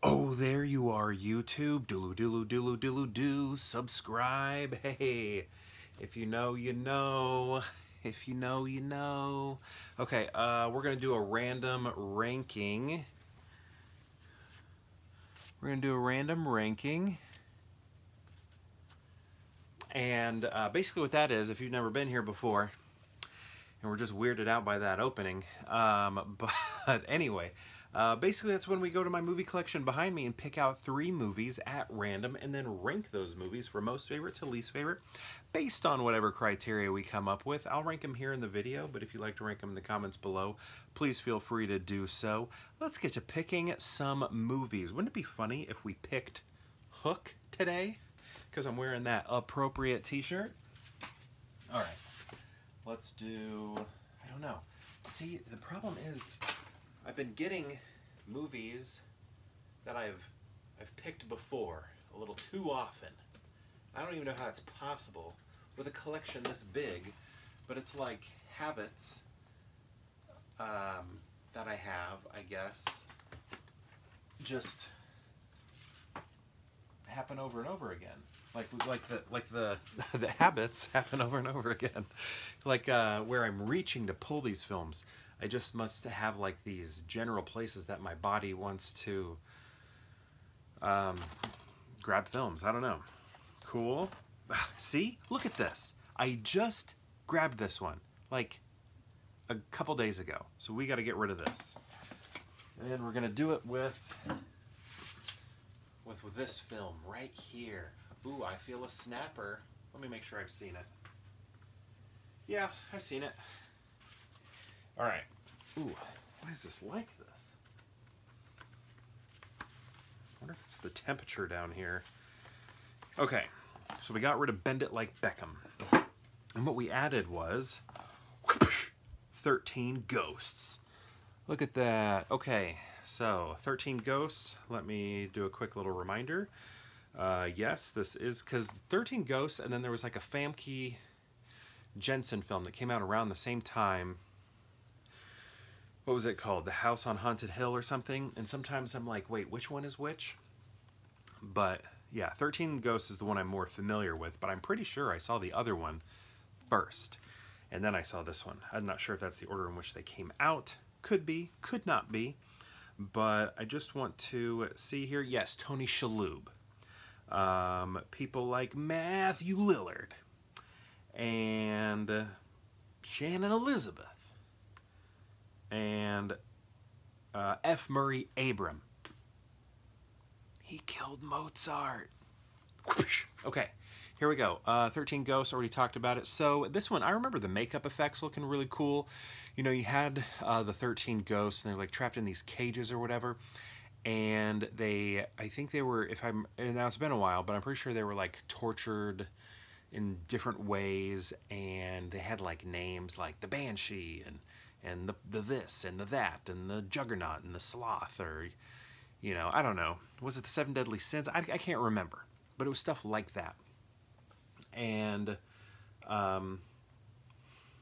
Oh, there you are, YouTube. Doodle doodle doodle doodle doo. Subscribe. Hey, if you know, you know. If you know, you know. Okay, uh, we're gonna do a random ranking. We're gonna do a random ranking. And uh, basically, what that is, if you've never been here before, and we're just weirded out by that opening. Um, but anyway, uh, basically that's when we go to my movie collection behind me and pick out three movies at random and then rank those movies from most favorite to least favorite based on whatever criteria we come up with. I'll rank them here in the video, but if you'd like to rank them in the comments below, please feel free to do so. Let's get to picking some movies. Wouldn't it be funny if we picked Hook today? Because I'm wearing that appropriate t-shirt. All right let's do, I don't know. See, the problem is I've been getting movies that I've I've picked before a little too often. I don't even know how it's possible with a collection this big, but it's like habits um, that I have, I guess, just happen over and over again. Like like the like the the habits happen over and over again. Like uh, where i'm reaching to pull these films i just must have like these general places that my body wants to um, grab films. I don't know. Cool. See? Look at this. I just grabbed this one like a couple days ago. So we got to get rid of this. And we're gonna do it with with, with this film right here. Ooh, I feel a snapper. Let me make sure I've seen it. Yeah, I've seen it. All right. Ooh, why is this like this? I wonder if it's the temperature down here. Okay, so we got rid of Bend It Like Beckham. And what we added was 13 Ghosts. Look at that. Okay, so 13 Ghosts. Let me do a quick little reminder. Uh, yes, this is because 13 Ghosts, and then there was like a Famke Janssen film that came out around the same time. What was it called? The House on Haunted Hill or something? And sometimes I'm like, wait, which one is which? But yeah, 13 Ghosts is the one I'm more familiar with, but I'm pretty sure I saw the other one first. And then I saw this one. I'm not sure if that's the order in which they came out. Could be, could not be. But I just want to see here. Yes, Tony Shalhoub. Um, people like Matthew Lillard and Shannon Elizabeth and uh, F. Murray Abraham. He killed Mozart. Okay, here we go. Uh, 13 Ghosts, already talked about it. So this one, I remember the makeup effects looking really cool. You know, you had uh, the 13 Ghosts, and they're like trapped in these cages or whatever and they I think they were if I'm now it's been a while but I'm pretty sure they were like tortured in different ways and they had like names like the Banshee and and the, the this and the that and the Juggernaut and the Sloth or you know I don't know was it the Seven Deadly Sins I, I can't remember but it was stuff like that and um,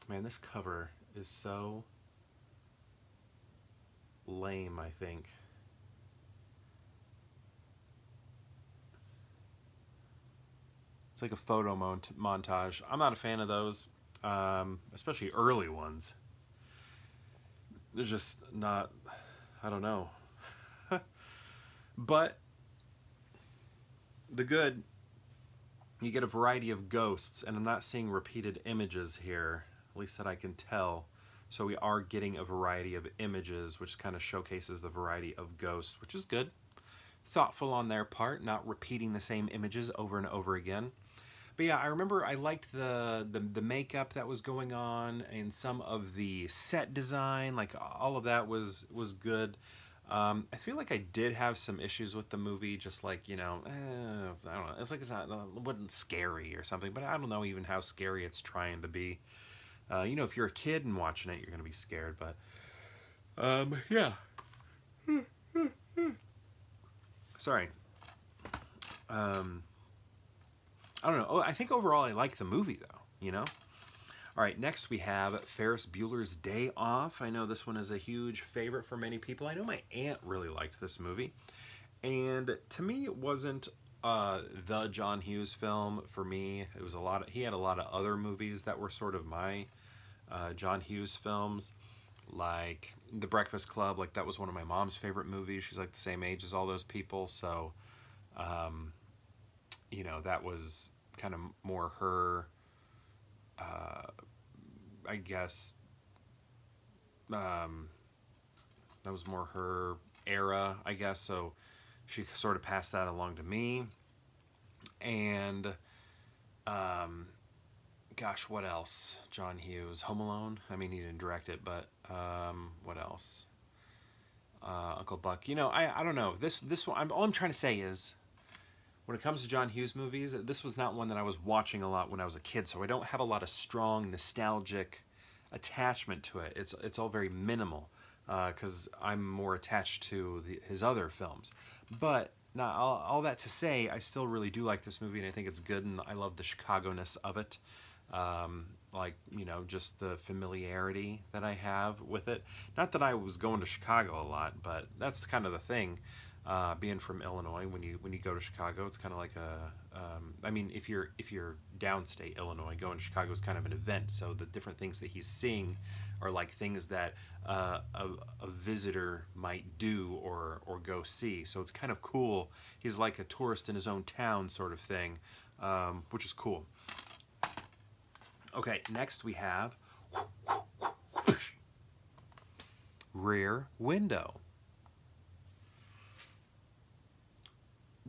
man this cover is so lame I think It's like a photo mont montage. I'm not a fan of those, um, especially early ones. They're just not, I don't know. but the good, you get a variety of ghosts, and I'm not seeing repeated images here, at least that I can tell. So we are getting a variety of images, which kind of showcases the variety of ghosts, which is good. Thoughtful on their part, not repeating the same images over and over again. But yeah, I remember I liked the, the, the makeup that was going on and some of the set design, like all of that was was good. Um, I feel like I did have some issues with the movie, just like you know, eh, I don't know. It's like it's not it wasn't scary or something, but I don't know even how scary it's trying to be. Uh, you know, if you're a kid and watching it, you're gonna be scared. But um, yeah. Sorry. Um, I don't know. Oh, I think overall I like the movie though, you know? All right, next we have Ferris Bueller's Day Off. I know this one is a huge favorite for many people. I know my aunt really liked this movie. And to me, it wasn't uh, the John Hughes film for me. It was a lot of, he had a lot of other movies that were sort of my uh, John Hughes films, like The Breakfast Club. Like that was one of my mom's favorite movies. She's like the same age as all those people, so um, you know that was kind of more her. Uh, I guess um, that was more her era, I guess. So she sort of passed that along to me. And, um, gosh, what else? John Hughes, Home Alone. I mean, he didn't direct it, but um, what else? Uh, Uncle Buck. You know, I, I don't know. This this one. I'm, all I'm trying to say is, when it comes to John Hughes movies, this was not one that I was watching a lot when I was a kid, so I don't have a lot of strong nostalgic attachment to it. It's it's all very minimal because uh, I'm more attached to the, his other films. But now all, all, that to say, I still really do like this movie, and I think it's good, and I love the Chicago-ness of it. Um, like you know, just the familiarity that I have with it. Not that I was going to Chicago a lot, but that's kind of the thing uh, being from Illinois, when you when you go to Chicago, it's kind of like a. Um, I mean, if you're if you're downstate Illinois, going to Chicago is kind of an event. So the different things that he's seeing are like things that uh, a, a visitor might do or or go see. So it's kind of cool. He's like a tourist in his own town, sort of thing, um, which is cool. Okay, next we have Rear Window.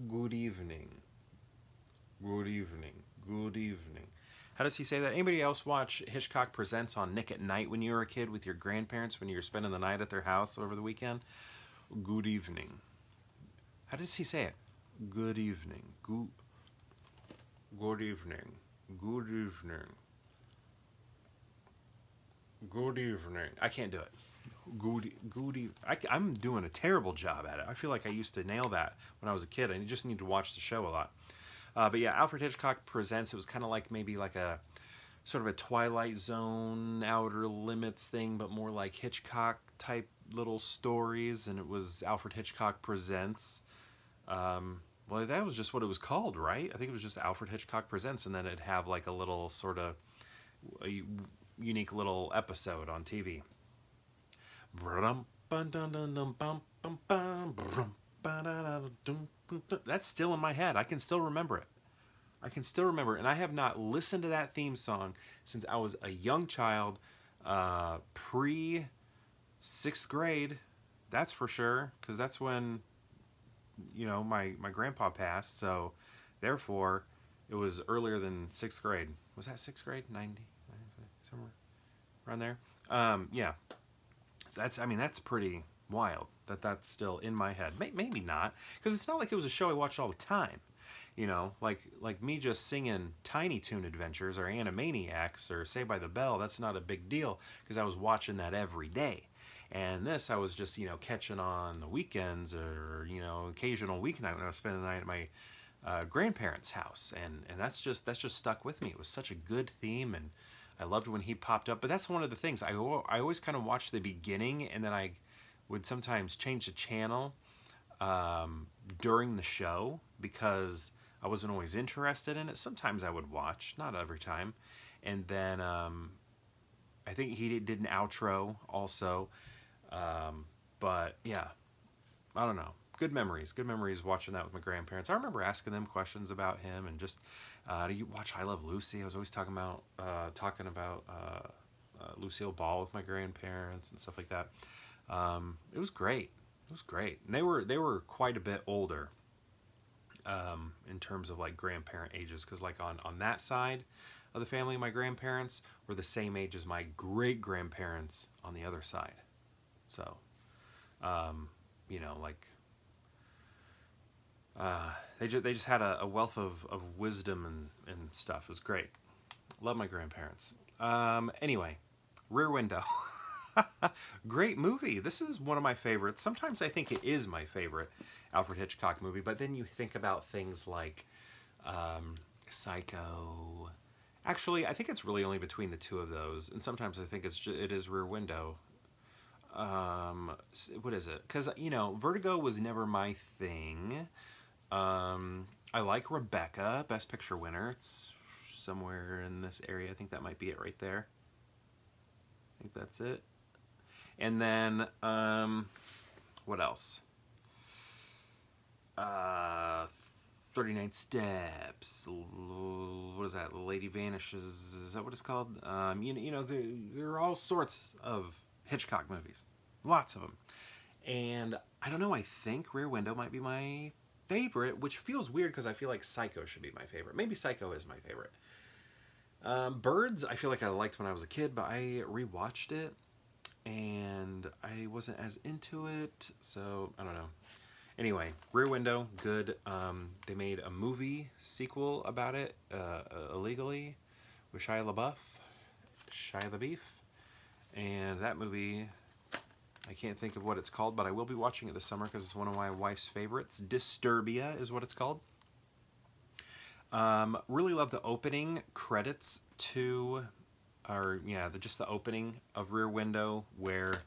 Good evening. Good evening. Good evening. How does he say that? Anybody else watch Hitchcock Presents on Nick at Nite when you were a kid with your grandparents when you were spending the night at their house over the weekend? Good evening. How does he say it? Good evening. Good, good evening. Good evening. Good evening. I can't do it. Goody, goody. I, am doing a terrible job at it. I feel like I used to nail that when I was a kid. I just need to watch the show a lot. Uh, but yeah, Alfred Hitchcock Presents. It was kind of like maybe like a sort of a Twilight Zone, Outer Limits thing, but more like Hitchcock type little stories. And it was Alfred Hitchcock Presents. Um, well, that was just what it was called, right? I think it was just Alfred Hitchcock Presents, and then it'd have like a little sort of unique little episode on TV. That's still in my head. I can still remember it. I can still remember it. And I have not listened to that theme song since I was a young child, uh, pre sixth grade. That's for sure. Because that's when, you know, my, my grandpa passed. So therefore, it was earlier than sixth grade. Was that sixth grade? 90? Somewhere around there? Um, yeah that's I mean that's pretty wild that that's still in my head. Maybe not because it's not like it was a show I watched all the time. You know, like like me just singing Tiny Toon Adventures or Animaniacs or Saved by the Bell. That's not a big deal because I was watching that every day. And this I was just you know catching on the weekends or you know occasional weeknight when I was spending the night at my uh, grandparents' house, and and that's just that's just stuck with me. It was such a good theme and I loved when he popped up, but that's one of the things. I, I always kind of watched the beginning and then I would sometimes change the channel um, during the show because I wasn't always interested in it. Sometimes I would watch, not every time. And then um, I think he did an outro also. Um, but yeah, I don't know good memories. Good memories watching that with my grandparents. I remember asking them questions about him and just, uh, do you watch I Love Lucy? I was always talking about uh, talking about uh, uh, Lucille Ball with my grandparents and stuff like that. Um, it was great. It was great. And they were they were quite a bit older um, in terms of like grandparent ages because like on on that side of the family, my grandparents were the same age as my great grandparents on the other side. So, um, you know, like uh, they, just, they just had a, a wealth of, of wisdom and, and stuff. It was great. Love my grandparents. Um, anyway, Rear Window. great movie. This is one of my favorites. Sometimes I think it is my favorite Alfred Hitchcock movie, but then you think about things like um, Psycho. Actually, I think it's really only between the two of those, and sometimes I think it's it is Rear Window. um, what is it? Because, you know, Vertigo was never my thing. Um, I like Rebecca, Best Picture winner. It's somewhere in this area. I think that might be it right there. I think that's it. And then, um, what else? Uh, 39 Steps. What is that? Lady Vanishes. Is that what it's called? Um, you, you know, there, there are all sorts of Hitchcock movies. Lots of them. And I don't know, I think Rear Window might be my favorite, which feels weird because I feel like Psycho should be my favorite. Maybe Psycho is my favorite. Um, Birds, I feel like I liked when I was a kid, but I rewatched it and I wasn't as into it, so I don't know. Anyway, Rear Window, good. Um, they made a movie sequel about it uh, illegally with Shia LaBeouf, Shia LaBeouf, and that movie, I can't think of what it's called, but I will be watching it this summer because it's one of my wife's favorites. Disturbia is what it's called. Um, really love the opening credits to, or yeah, the, just the opening of Rear Window where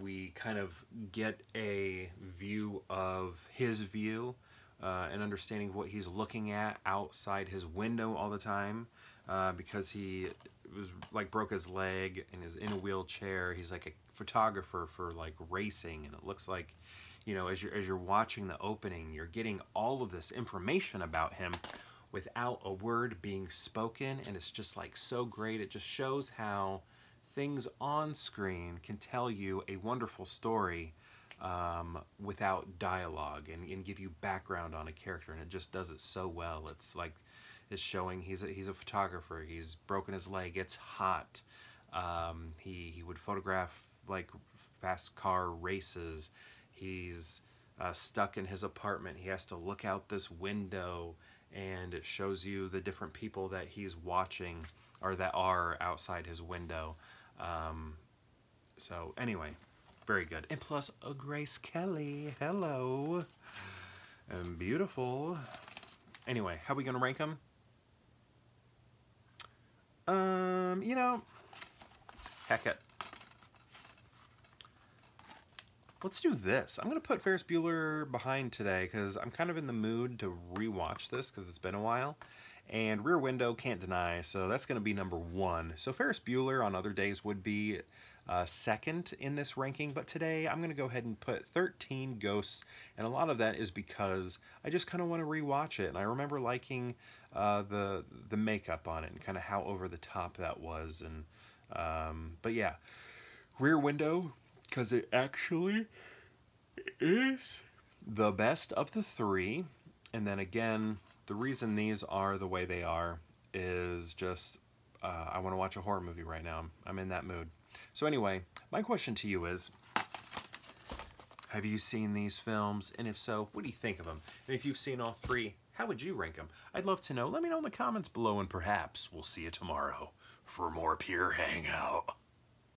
we kind of get a view of his view, uh, and understanding of what he's looking at outside his window all the time, uh, because he was like broke his leg and is in a wheelchair. He's like a photographer for like racing, and it looks like, you know, as you're as you're watching the opening, you're getting all of this information about him without a word being spoken, and it's just like so great. It just shows how things on screen can tell you a wonderful story um, without dialogue and, and give you background on a character, and it just does it so well. It's like it's showing he's a, he's a photographer. He's broken his leg. It's hot. Um, he he would photograph like fast car races. He's uh, stuck in his apartment. He has to look out this window, and it shows you the different people that he's watching or that are outside his window. Um, so anyway, very good. And plus, a Grace Kelly. Hello. And beautiful. Anyway, how are we going to rank them? Um, you know, heck it. Let's do this. I'm going to put Ferris Bueller behind today because I'm kind of in the mood to rewatch this because it's been a while. And Rear Window, can't deny, so that's going to be number one. So Ferris Bueller on other days would be uh, second in this ranking, but today I'm going to go ahead and put 13 Ghosts, and a lot of that is because I just kind of want to rewatch it, and I remember liking uh, the the makeup on it and kind of how over the top that was, and um, but yeah, Rear Window because it actually is the best of the three, and then again the reason these are the way they are is just uh, I want to watch a horror movie right now. I'm in that mood. So anyway, my question to you is, have you seen these films? And if so, what do you think of them? And if you've seen all three, how would you rank them? I'd love to know. Let me know in the comments below, and perhaps we'll see you tomorrow for more Pure Hangout.